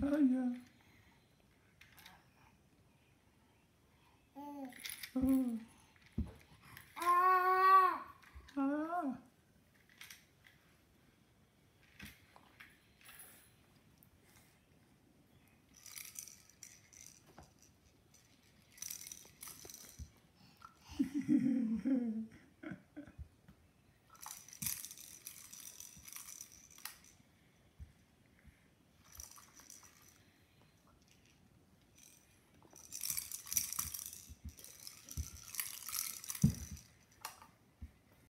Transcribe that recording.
Oh yeah. 嗯。啊啊！哼哼哼哼。